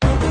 go.